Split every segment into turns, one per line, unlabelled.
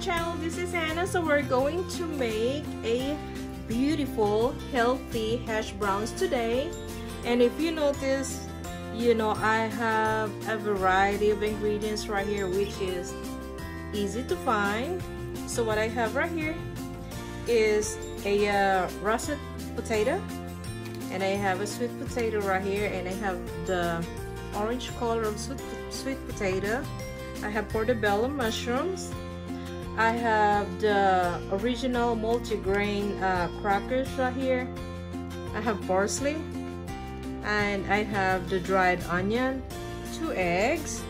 channel. This is Anna. So we're going to make a beautiful healthy hash browns today. And if you notice you know I have a variety of ingredients right here which is easy to find. So what I have right here is a uh, russet potato and I have a sweet potato right here and I have the orange color of sweet, sweet potato. I have portobello mushrooms I have the original multigrain uh, crackers right here. I have parsley and I have the dried onion two eggs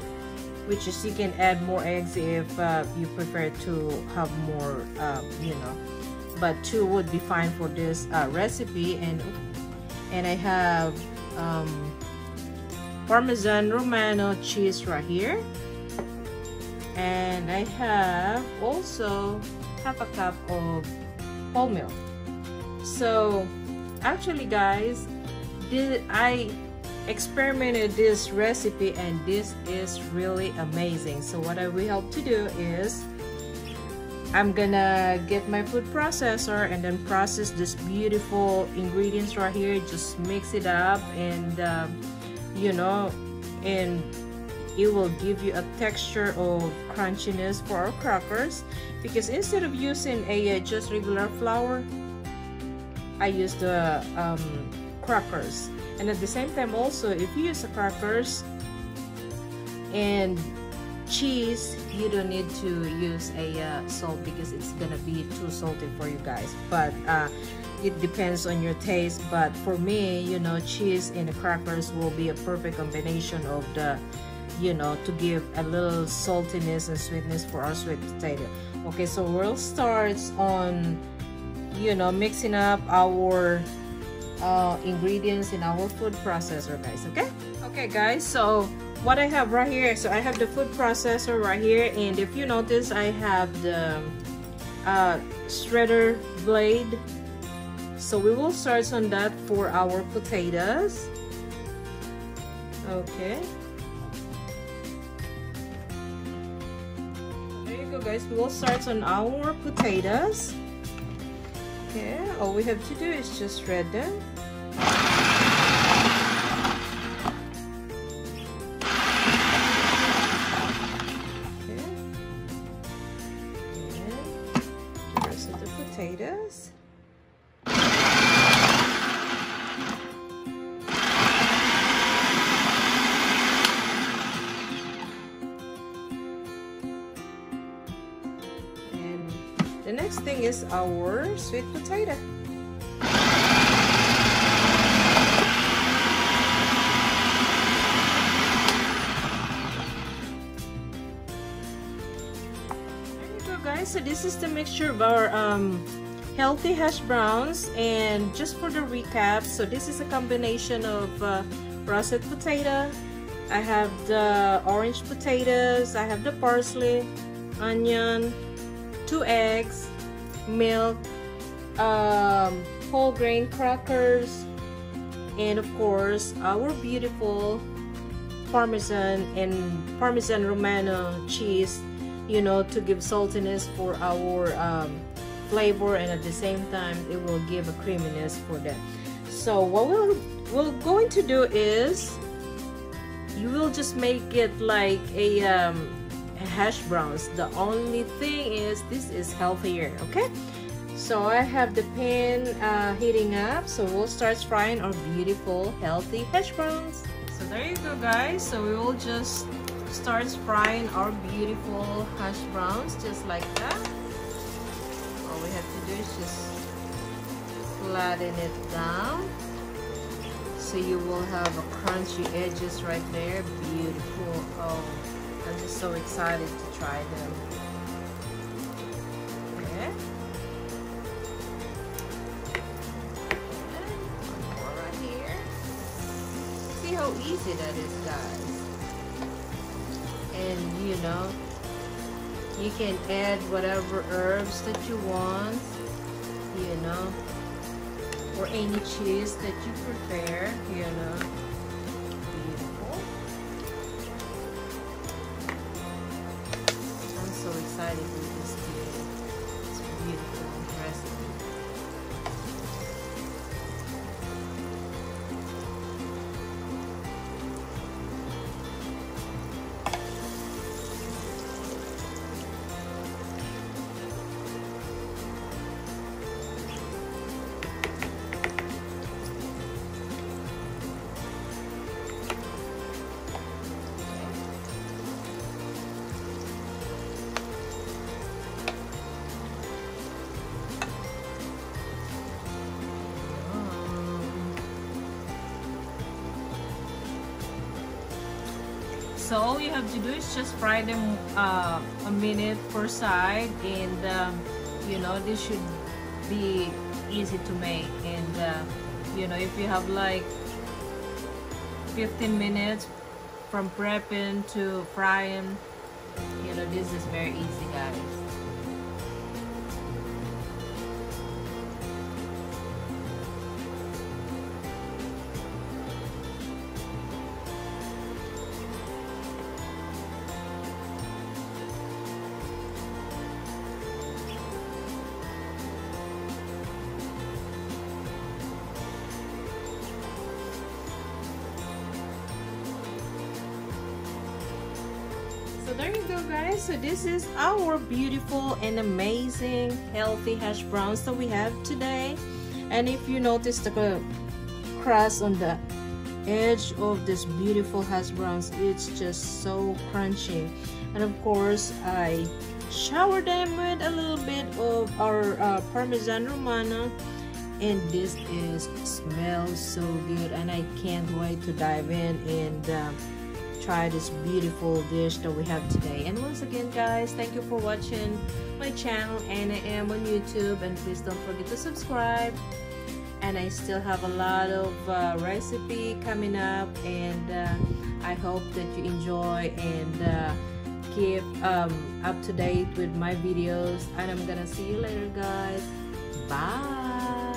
which is you can add more eggs if uh, you prefer to have more uh, you know. But two would be fine for this uh, recipe and and I have um, Parmesan Romano cheese right here and I have also half a cup of whole milk. So actually guys this, I experimented this recipe and this is really amazing. So what I will help to do is I'm gonna get my food processor and then process this beautiful ingredients right here. Just mix it up and um, you know and it will give you a texture of crunchiness for our crackers. Because instead of using a uh, just regular flour I use the um, crackers. And at the same time also if you use the crackers and cheese you don't need to use a uh, salt because it's gonna be too salty for you guys. But uh, it depends on your taste. But for me you know cheese and crackers will be a perfect combination of the you know to give a little saltiness and sweetness for our sweet potato. Okay so we'll start on you know mixing up our uh, ingredients in our food processor guys okay? Okay guys so what I have right here so I have the food processor right here and if you notice I have the uh, shredder blade. So we will start on that for our potatoes. Okay guys we will start on our potatoes. Okay all we have to do is just shred them. Okay. The potatoes The next thing is our sweet potato. Guys, so this is the mixture of our um, healthy hash browns and just for the recap, so this is a combination of uh, russet potato, I have the orange potatoes, I have the parsley, onion, two eggs, milk, um, whole grain crackers, and of course our beautiful Parmesan and Parmesan Romano cheese, you know, to give saltiness for our um, flavor and at the same time it will give a creaminess for that. So what we'll, we're going to do is you will just make it like a um, hash browns. The only thing is this is healthier okay? So I have the pan uh, heating up. So we'll start frying our beautiful healthy hash browns. So there you go guys. So we will just start frying our beautiful hash browns just like that. All we have to do is just flatten it down. So you will have a crunchy edges right there. Beautiful. Oh I'm just so excited to try them. One more right here. See how easy that is, guys. And you know, you can add whatever herbs that you want, you know, or any cheese that you prefer, you know. It's beautiful and impressive. So all you have to do is just fry them uh, a minute per side and um, you know this should be easy to make. And uh, you know if you have like 15 minutes from prepping to frying you know this is very easy guys guys. So this is our beautiful and amazing healthy hash browns that we have today. And if you notice the crust on the edge of this beautiful hash browns it's just so crunchy. And of course I shower them with a little bit of our uh, Parmesan Romano. And this is smells so good and I can't wait to dive in and um, try this beautiful dish that we have today. And once again guys thank you for watching my channel and I am on YouTube. And please don't forget to subscribe. And I still have a lot of uh, recipe coming up. And uh, I hope that you enjoy and uh, keep um, up to date with my videos. And I'm gonna see you later guys. Bye